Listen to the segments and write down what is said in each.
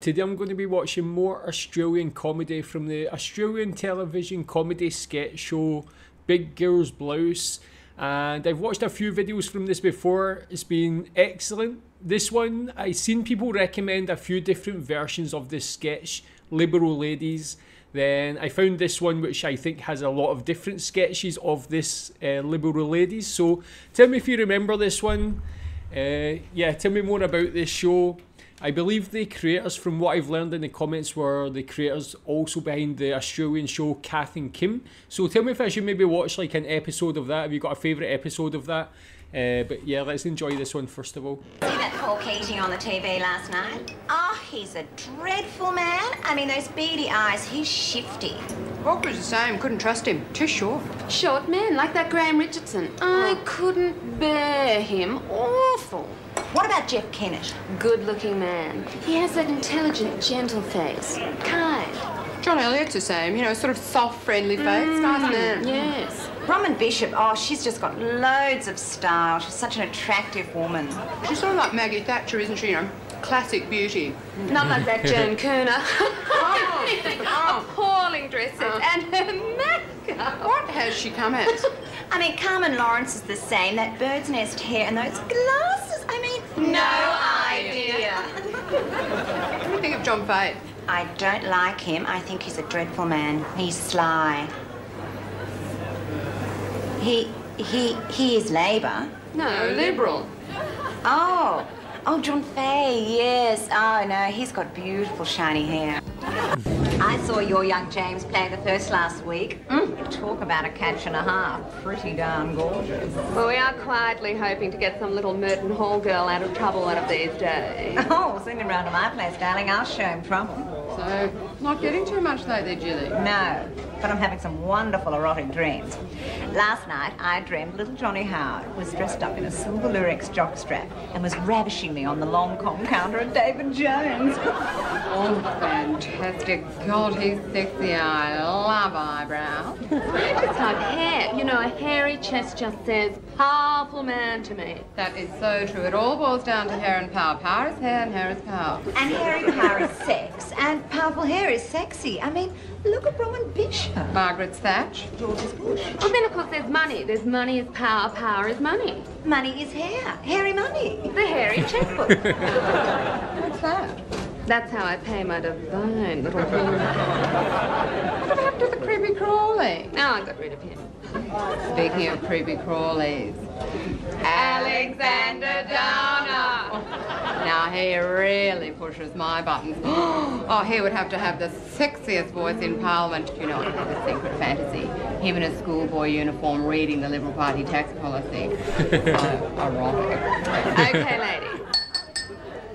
Today I'm going to be watching more Australian comedy from the Australian television comedy sketch show Big Girls Blouse. And I've watched a few videos from this before. It's been excellent. This one, I've seen people recommend a few different versions of this sketch, Liberal Ladies. Then I found this one, which I think has a lot of different sketches of this uh, Liberal Ladies. So tell me if you remember this one. Uh, yeah, tell me more about this show. I believe the creators, from what I've learned in the comments, were the creators also behind the Australian show Kath and Kim. So tell me if I should maybe watch like an episode of that. Have you got a favourite episode of that? Uh, but yeah, let's enjoy this one first of all. See that Paul Keating on the TV last night? Oh, he's a dreadful man. I mean, those beady eyes, he's shifty. Walker's the same. Couldn't trust him. Too short. Short man, like that Graham Richardson. I couldn't bear him. Awful. What about Jeff Kennett? Good looking man. He has that intelligent, gentle face. Kind. John Elliott's the same. You know, sort of soft, friendly face. Mm, nice man. Yes. Bronwyn Bishop, oh, she's just got loads of style. She's such an attractive woman. She's sort of like Maggie Thatcher, isn't she? You know, classic beauty. Mm. Not like that Joan Kirner. Oh, oh. Appalling dresses oh. and her makeup. What has she come as? I mean, Carmen Lawrence is the same. That bird's nest hair and those glasses. I mean, no idea. what do you think of John Fate? I don't like him. I think he's a dreadful man. He's sly. He, he, he is Labour. No, liberal. Oh, oh, John Fahey, yes. Oh, no, he's got beautiful shiny hair. I saw your young James play the first last week. Mm, talk about a catch and a half. Pretty darn gorgeous. Well, we are quietly hoping to get some little Merton Hall girl out of trouble one of these days. Oh, send him round to my place, darling. I'll show him trouble. So, not getting too much lately, Julie. No, but I'm having some wonderful erotic dreams. Last night, I dreamed little Johnny Howard was dressed up in a silver Lurex jockstrap and was ravishing me on the long con counter at David Jones. Oh, fantastic. God, he's sexy. I love eyebrows. It's like hair. You know, a hairy chest just says powerful man to me. That is so true. It all boils down to hair and power. Power is hair and hair is power. And hairy power is sex, and powerful hair is sexy. I mean, look at Bronwyn Bishop. Margaret Thatch. George's Bush. Well, then, of course, there's money. There's money is power. Power is money. Money is hair. Hairy money. The hairy checkbook. What's that? That's how I pay my divine little fool. What happened to the creepy crawly? Now oh, I got rid of him. Speaking of creepy crawlies, Alexander Downer. Now he really pushes my buttons. Oh, he would have to have the sexiest voice in Parliament. You know, I have a secret fantasy. Him in a schoolboy uniform reading the Liberal Party tax policy. So erotic. Okay, lady.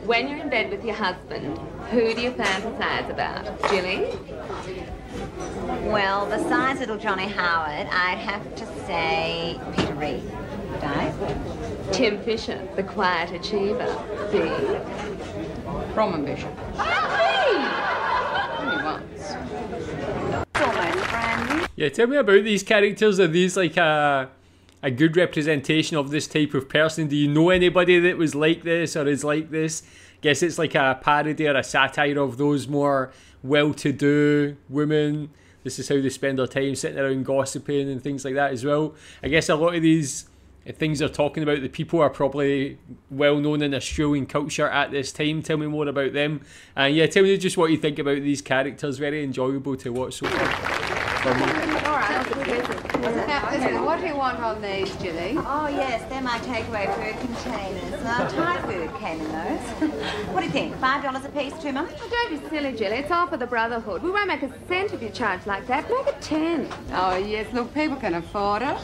When you're in bed with your husband, who do you fantasize about? Jilly? Well, besides little Johnny Howard, I'd have to say Peter Reith. Di? Tim Fischer, the quiet achiever. B. Bronwyn Bishop. Only once. Almost brand new. Yeah, tell me about these characters. Are these like a a good representation of this type of person? Do you know anybody that was like this or is like this? Guess it's like a parody or a satire of those more well-to-do women. This is how they spend their time sitting around gossiping and things like that as well. I guess a lot of these things they're talking about, the people are probably well known in Australian culture at this time. Tell me more about them. And yeah, tell me just what you think about these characters. Very enjoyable to watch so far. All right. Now, listen, what do you want on these, Julie? Oh, yes, they're my takeaway food containers. Uh, Thai food came in those. what do you think? Five dollars a piece, too much? Oh, don't be silly, Jilly. It's all for the brotherhood. We won't make a cent if you charge like that. Make it ten. Oh, yes, look, people can afford it.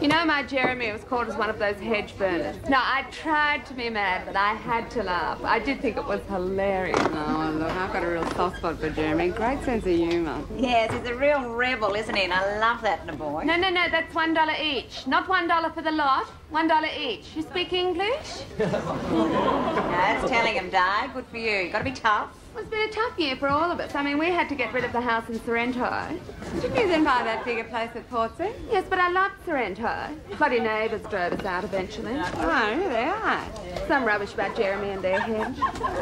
You know, my Jeremy was caught as one of those hedge burners. Now, I tried to be mad, but I had to laugh. I did think it was hilarious. Oh, look, I've got a real soft spot for Jeremy. Great sense of humour. Yes, he's a real rebel, isn't he? And I love that in a boy. No, no, no, that's one dollar each. Not one dollar for the lot, one dollar each. You speak English? That's telling him, Di. Good for you. You've got to be tough. It's been a tough year for all of us. I mean, we had to get rid of the house in Sorrento. Didn't you then buy that bigger place at Portsea? Yes, but I loved Sorrento. Bloody neighbours drove us out eventually. Oh, they are Some rubbish about Jeremy and their hedge.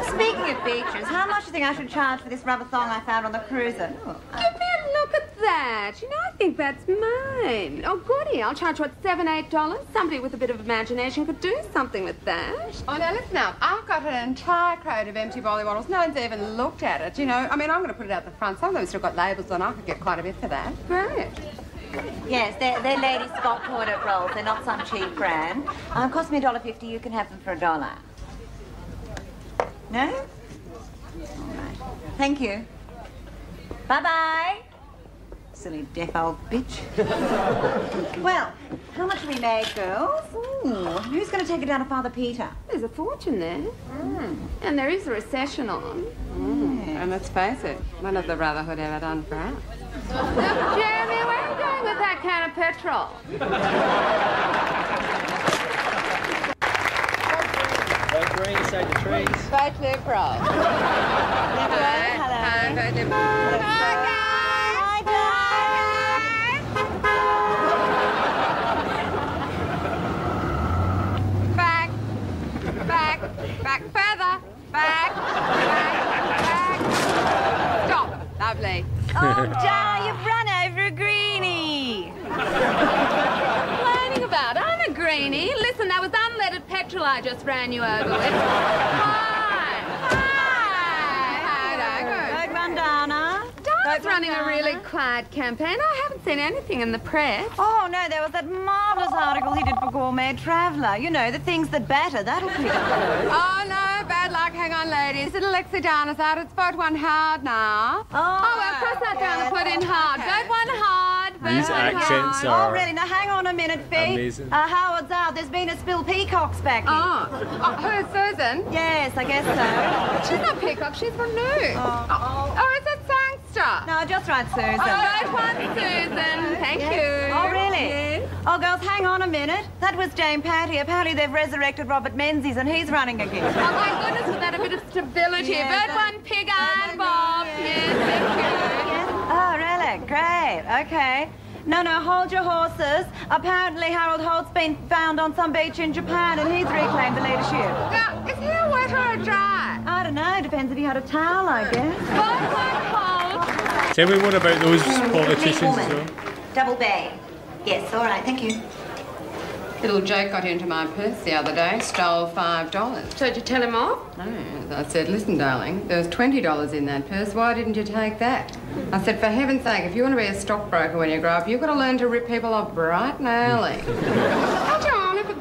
Speaking of beaches, how much do you think I should charge for this rubber thong I found on the cruiser? Oh, Give me a look at that. You know, I think that's mine. Oh, goody. I'll charge, what, seven, eight dollars? Somebody with a bit of imagination could do something with that. Oh, now listen up. I've got an entire crate of empty volley bottles. No one's even looked at it, you know. I mean, I'm going to put it out the front. Some of them still got labels on. I could get quite a bit for that. Great. Yes, they're, they're Lady Scott toilet rolls. They're not some cheap brand. Um, cost me a dollar fifty. You can have them for a dollar. No? All right. Thank you. Bye bye. Silly deaf old bitch. well, how much have we made, girls? Ooh, who's going to take it down to Father Peter? There's a fortune there. Hmm. And there is a recession on. Hmm. And let's face it, when of the Brotherhood ever done for us? Jeremy, where are you going with that can of petrol? Like right inside the trees. Both liberal. Hello. both liberal. Hi, guys. Back, back, back further, back, back, back. Stop. Lovely. Oh, Di, you've run over a greenie. Complaining about? I'm a greenie. Listen, that was unleaded petrol I just ran you over with. Hi. Hi. Rogue Rundana. Donna's running a really quiet campaign. I haven't seen anything in the press. Oh, no, there was that marvellous article he did for Gourmet Traveller. You know, the things that batter, that'll pick up. Oh, no, bad luck. Hang on, ladies. Little Exodana's out. It's vote one hard now. Oh, Oh, well, cross that down and put in hard. Vote one hard. Vote These one accents hard. are- Oh, really? Now, hang on a minute, Fee. Amazing. Uh, Howard's out. There's been a spill peacocks back here. Oh, oh who's Susan? Yes, I guess so. She's not Peacock, she's from New. Oh, Or is it Sangster? No, just right, Susan. Vote one, Susan. Thank you. Oh, really? Yes. Oh, girls, hang on a minute. That was Dame Pattie. Apparently they've resurrected Robert Menzies and he's running again. Oh, my goodness, with that a bit of stability. Yeah, Vote that- one, Pig Iron Bob. Yes, thank Yes. Oh, really? Great. Okay. No, no, hold your horses. Apparently Harold Holt's been found on some beach in Japan and he's reclaimed the leadership. Now, is he a wet or a dry? I don't know. Depends if he had a towel, I guess. you. Vote one, Holt. Tell me more about those politicians though. Double bay. Yes, all right. Thank you. Little Jake got into my purse the other day, stole five dollars. So did you tell him off? No, I said, listen, darling, there was twenty dollars in that purse. Why didn't you take that? I said, for heaven's sake, if you want to be a stockbroker when you grow up, you've got to learn to rip people off bright and early.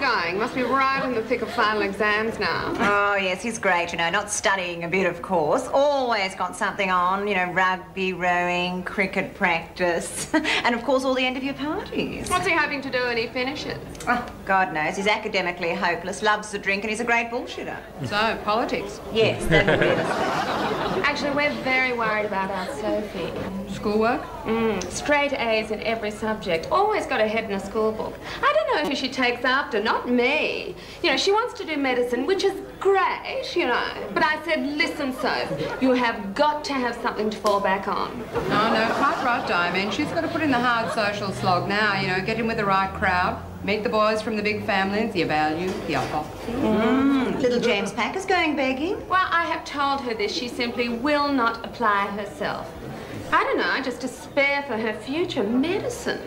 Must be right in the thick of final exams now. Oh, yes, he's great, you know, not studying a bit, of course. Always got something on, you know, rugby, rowing, cricket practice, and of course all the end of your parties. What's he hoping to do when he finishes? Oh, God knows, he's academically hopeless, loves to drink, and he's a great bullshitter. so, politics, Yes, that would be the Actually, we're very worried about our Sophie. schoolwork. Mm, straight A's in every subject. Always got ahead in a school book. I don't know who she takes after, not me. You know, she wants to do medicine, which is great, you know. But I said, listen, Soph, you have got to have something to fall back on. Oh, no, quite right, Diamond. She's got to put in the hard social slog now, you know, get in with the right crowd, meet the boys from the big families, the values, the offer. Mm. Little James Packer's going begging. Well, I have told her this. She simply will not apply herself. I don't know, I just despair for her future medicine.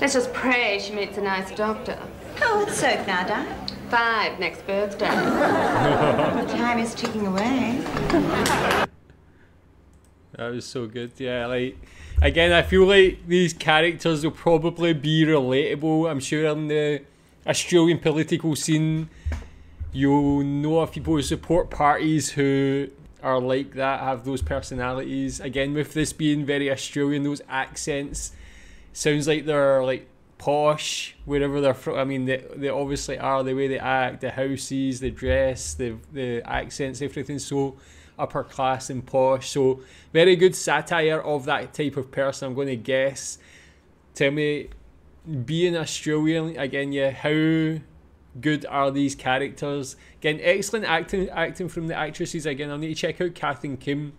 Let's just pray she meets a nice doctor. Oh, it's Soph now, Di. Five next birthday. The time is ticking away. That was so good. Yeah, like again, I feel like these characters will probably be relatable. I'm sure in the Australian political scene, you'll know of people who support parties who are like that, have those personalities. Again, with this being very Australian, those accents sounds like they're like posh wherever they're from. I mean, they, they obviously are the way they act, the houses, the dress, the the accents, everything. so upper class and posh. So very good satire of that type of person. I'm going to guess. Tell me, being Australian again, yeah, how good are these characters? Again, excellent acting acting from the actresses. Again, I need to check out Kath and Kim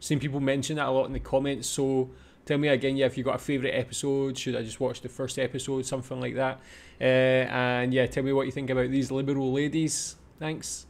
Seen people mention that a lot in the comments. So tell me again, yeah, if you got a favourite episode, should I just watch the first episode, something like that? Uh, and yeah, tell me what you think about these liberal ladies. Thanks.